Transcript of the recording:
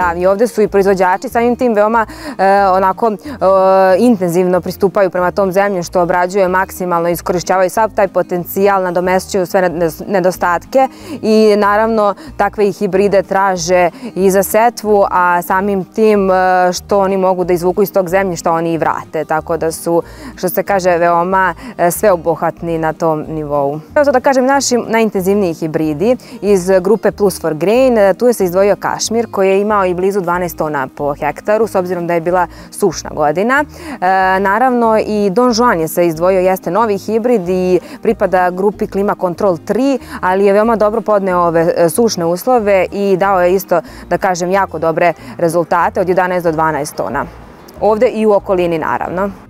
da, i ovde su i proizvođači samim tim veoma e, onako e, intenzivno pristupaju prema tom zemlju što obrađuje maksimalno, iskorišćavaju sav taj potencijal, nadomešćuju sve nedostatke i naravno takve i hibride traže i za setvu, a samim tim e, što oni mogu da izvuku iz tog zemljišta, oni i vrate, tako da su, što se kaže, veoma sveobuhatni na tom nivou. Evo to da kažem, naši najintenzivniji hibridi iz grupe Plus for Grain, tu je se izdvojio Kašmir koji je imao i blizu 12 tona po hektaru, s obzirom da je bila sušna godina. Naravno i Don Juan je se izdvojio, jeste novi hibrid i pripada grupi Klima Control 3, ali je veoma dobro podneo ove sušne uslove i dao je isto, da kažem, jako dobre rezultate od 11 do 12 tona. Ovde i u okolini naravno.